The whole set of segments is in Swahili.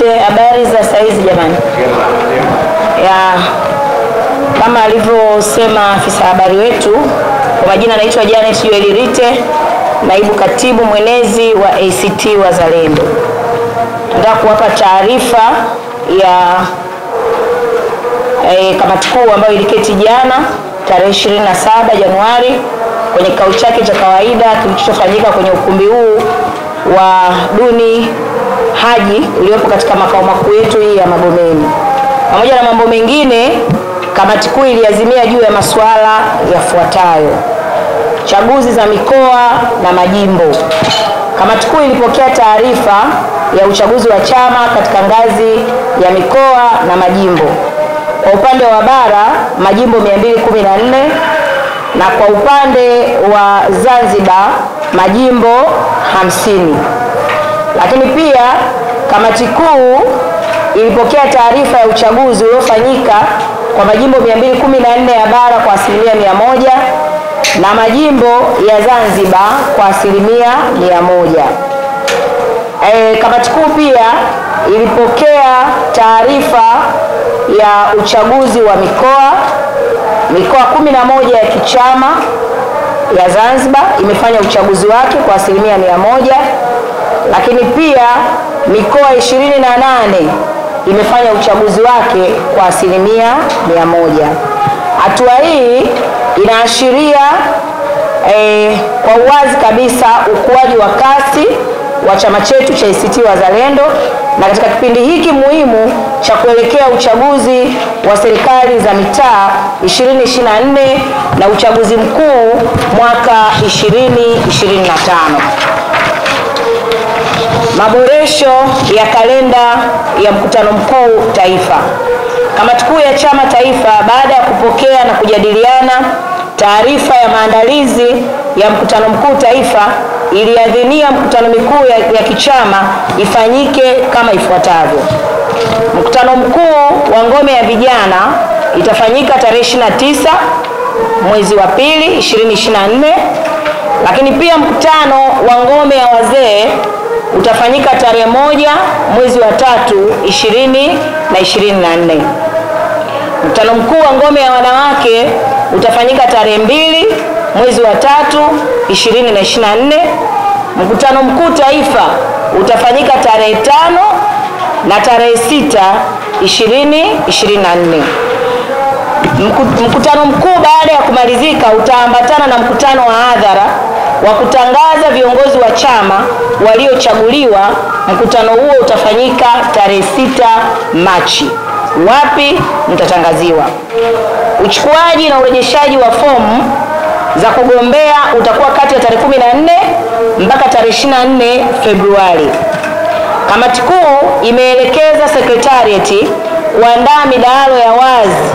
Asante. Habari za saizi jamani? Ya, kama alivyosema afisa habari wetu, kwa majina anaitwa Janet Joel Rite, naibu katibu mwenezi wa ACT Wazalendo. Nataka kuwapa taarifa ya e, kamati kuu ambayo iliketi jana tarehe 27 Januari kwenye kikao chake cha kawaida kilichofanyika kwenye ukumbi huu wa Duni Haji uliopo katika makao makuu yetu hii ya Magomeni. Pamoja na mambo mengine, kamati kuu iliazimia juu ya masuala yafuatayo: chaguzi za mikoa na majimbo. Kamati kuu ilipokea taarifa ya uchaguzi wa chama katika ngazi ya mikoa na majimbo. Kwa upande wa bara majimbo 214 na kwa upande wa Zanzibar majimbo hamsini. Lakini pia kamati kuu ilipokea taarifa ya uchaguzi uliofanyika kwa majimbo 214 ya bara kwa asilimia mia moja na majimbo ya Zanzibar kwa asilimia mia moja. E, kamati kuu pia ilipokea taarifa ya uchaguzi wa mikoa. Mikoa kumi na moja ya kichama ya Zanzibar imefanya uchaguzi wake kwa asilimia mia moja, lakini pia mikoa ishirini na nane imefanya uchaguzi wake kwa asilimia mia moja. Hatua hii inaashiria eh, kwa uwazi kabisa ukuaji wa kasi wa chama chetu cha ACT Wazalendo na katika kipindi hiki muhimu cha kuelekea uchaguzi wa serikali za mitaa 2024 na uchaguzi mkuu mwaka 2025. Maboresho ya kalenda ya mkutano mkuu taifa. Kamati kuu ya chama taifa baada ya kupokea na kujadiliana taarifa ya maandalizi ya mkutano mkuu taifa iliadhinia mkutano mikuu ya, ya kichama ifanyike kama ifuatavyo. Mkutano mkuu wa ngome ya vijana itafanyika tarehe 29 mwezi wa pili 2024, lakini pia mkutano wa ngome ya wazee utafanyika tarehe moja mwezi wa tatu 20 na 24. Mkutano mkuu wa ngome ya wanawake utafanyika tarehe mbili mwezi wa tatu 20 na 24. Mkutano mkuu taifa utafanyika tarehe tano na tarehe sita 20 24. Mkutano mkuu baada ya kumalizika utaambatana na mkutano wa hadhara wa kutangaza viongozi wa chama waliochaguliwa. Mkutano huo utafanyika tarehe sita Machi. Wapi? Mtatangaziwa. Uchukuaji na urejeshaji wa fomu za kugombea utakuwa kati ya tarehe 14 mpaka tarehe 24 Februari. Kamati kuu imeelekeza sekretarieti kuandaa midahalo ya wazi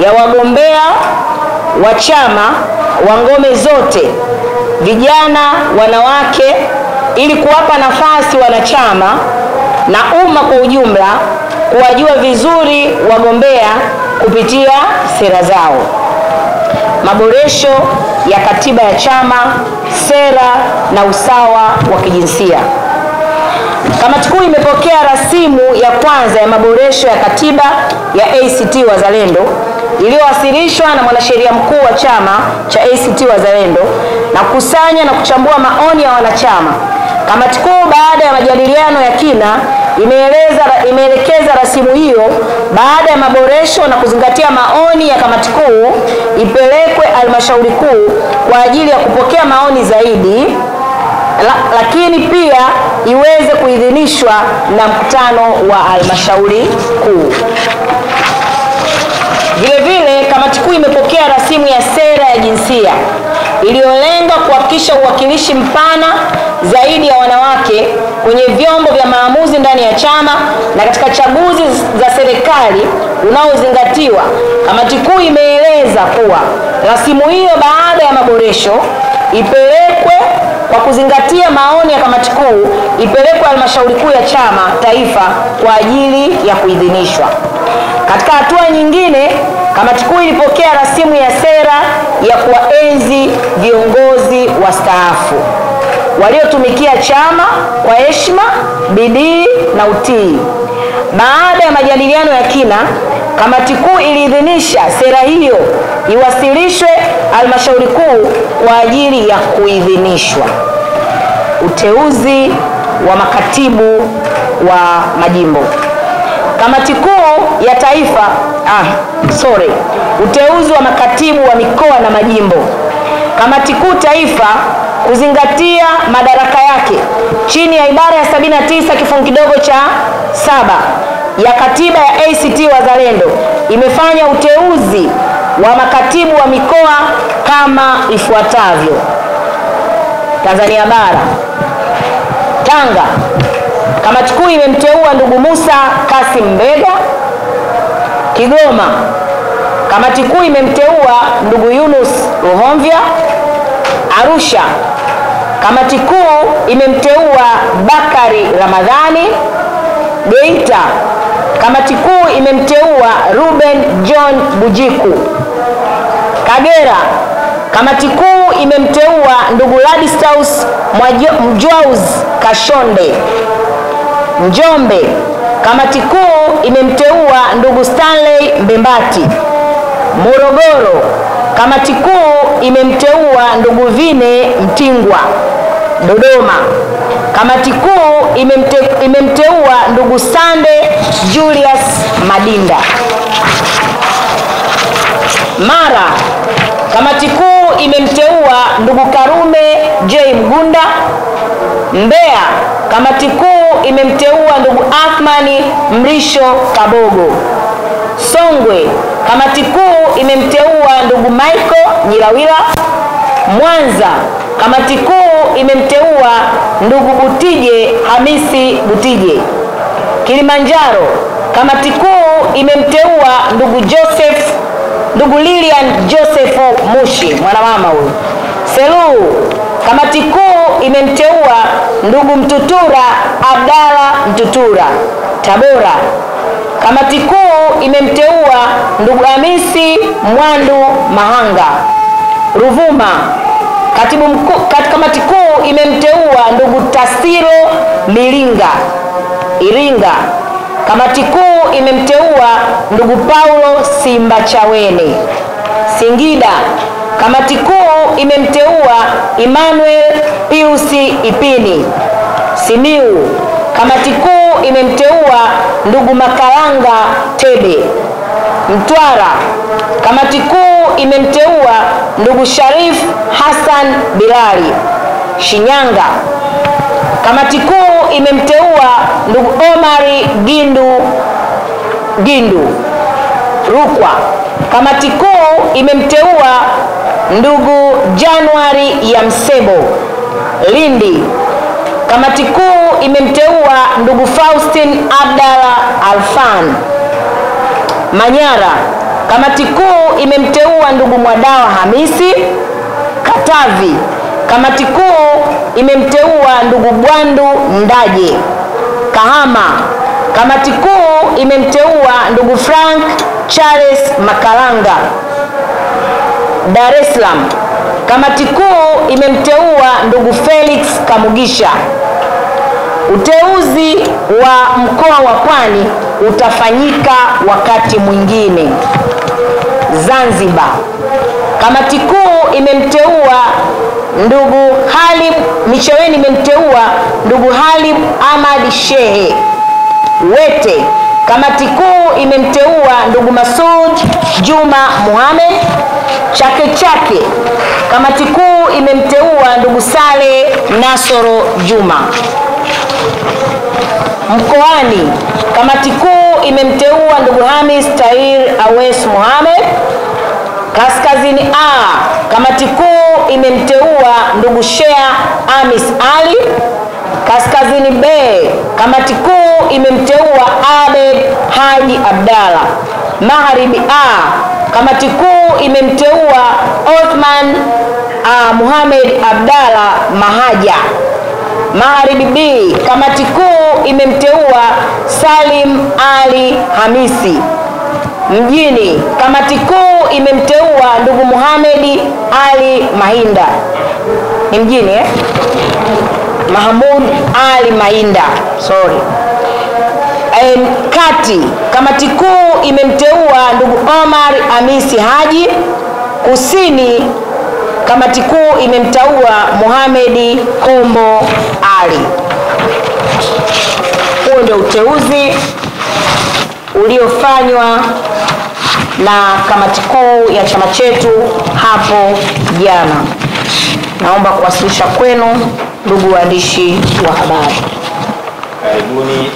ya wagombea wa chama wa ngome zote, vijana, wanawake, ili kuwapa nafasi wanachama na umma kwa ujumla kuwajua vizuri wagombea kupitia sera zao. Maboresho ya katiba ya chama, sera na usawa wa kijinsia. Kamati kuu imepokea rasimu ya kwanza ya maboresho ya katiba ya ACT Wazalendo iliyowasilishwa na mwanasheria mkuu wa chama cha ACT Wazalendo na kukusanya na kuchambua maoni ya wanachama. Kamati kuu baada ya majadiliano ya kina imeeleza imeelekeza rasimu hiyo baada ya maboresho na kuzingatia maoni ya kamati kuu ipelekwe halmashauri kuu kwa ajili ya kupokea maoni zaidi la, lakini pia iweze kuidhinishwa na mkutano wa halmashauri kuu. Vile vile kamati kuu imepokea rasimu ya sera ya jinsia iliyolenga kuhakikisha uwakilishi mpana zaidi ya wanawake kwenye vyombo vya maamuzi ndani ya chama na katika chaguzi za serikali unaozingatiwa. Kamati kuu imeeleza kuwa rasimu hiyo baada ya maboresho ipelekwe kwa kuzingatia maoni ya kamati kuu ipelekwe halmashauri kuu ya chama taifa kwa ajili ya kuidhinishwa. Katika hatua nyingine, kamati kuu ilipokea rasimu ya sera ya kuwaenzi viongozi wastaafu waliotumikia chama kwa heshima, bidii na utii. Baada ya majadiliano ya kina, kamati kuu iliidhinisha sera hiyo iwasilishwe halmashauri kuu kwa ajili ya kuidhinishwa. Uteuzi wa makatibu wa majimbo. Kamati kuu ya taifa ah, sorry, uteuzi wa makatibu wa mikoa na majimbo. Kamati kuu taifa kuzingatia madaraka yake chini ya ibara ya 79 kifungu kidogo cha saba ya katiba ya ACT Wazalendo imefanya uteuzi wa makatibu wa mikoa kama ifuatavyo: Tanzania Bara, Tanga, kamati kuu imemteua ndugu Musa Kasim Mbega. Kigoma, kamati kuu imemteua ndugu Yunus Ruhomvya. Arusha, kamati kuu imemteua Bakari Ramadhani. Geita, kamati kuu imemteua Ruben John Bujiku. Kagera, kamati kuu imemteua ndugu Ladislaus Mjwaus Kashonde. Njombe, kamati kuu imemteua ndugu Stanley Mbembati. Morogoro, kamati kuu imemteua ndugu Vine Mtingwa. Dodoma, kamati kuu imemte, imemteua ndugu Sande Julius Madinda. Mara, kamati kuu imemteua ndugu Karume J Mgunda. Mbeya, kamati kuu imemteua ndugu Athmani Mrisho Kabogo. Songwe, kamati kuu imemteua ndugu Michael Nyilawila. Mwanza, kamati kuu imemteua ndugu Butije Hamisi Butije. Kilimanjaro, kamati kuu imemteua ndugu Joseph ndugu Lilian Joseph Mushi, mwanamama huyu. Selu, kamati kuu imemteua ndugu Mtutura Abdala Mtutura. Tabora, kamati kuu imemteua ndugu Hamisi Mwandu Mahanga. Ruvuma, katibu mkuu, kamati kuu imemteua ndugu Tasiro Milinga. Iringa, kamati kuu imemteua ndugu Paulo simba Simbachawene. Singida, kamati kuu imemteua Emmanuel Piusi Ipini. Simiu, kamati kuu imemteua ndugu Makalanga Tebe. Mtwara, kamati kuu imemteua ndugu Sharif Hassan Bilali. Shinyanga, kamati kuu imemteua ndugu Omari Gindu Gindu. Rukwa, kamati kuu imemteua ndugu Januari ya Msebo. Lindi, kamati kuu imemteua ndugu Faustin Abdalla Alfan. Manyara, kamati kuu imemteua ndugu Mwadawa Hamisi. Katavi, kamati kuu imemteua ndugu Bwandu Ndaje. Kahama, kamati kuu imemteua ndugu Frank Charles Makalanga. Dar es Salaam, kamati kuu imemteua ndugu Felix Kamugisha. Uteuzi wa mkoa wa Pwani utafanyika wakati mwingine. Zanzibar, kamati kuu imemteua ndugu Halim Micheweni imemteua ndugu Halim Ahmad Shehe. Wete, kamati kuu imemteua ndugu Masud Juma Mohamed. Chake Chake, kamati kuu imemteua ndugu Sale Nasoro Juma. Mkoani, kamati kuu imemteua ndugu Hamis Tahir Awes Mohamed. Kaskazini A, kamati kuu imemteua ndugu Shea Amis Ali. Kaskazini B, kamati kuu imemteua Abed Haji Abdalla. Magharibi A, kamati kuu imemteua Othman uh, Muhamed Abdalla Mahaja. Magharibi B, kamati kuu imemteua Salim Ali Hamisi. Mjini, kamati kuu imemteua ndugu Muhamedi Ali Mahinda. Ni mjini eh? Mahmud Ali Mahinda, sorry. And kati kamati kuu imemteua ndugu Omar Hamisi Haji. Kusini kamati kuu imemteua Mohamed Kombo Ali. Huo ndio uteuzi uliofanywa na kamati kuu ya chama chetu hapo jana. Naomba kuwasilisha kwenu ndugu waandishi wa habari. Karibuni.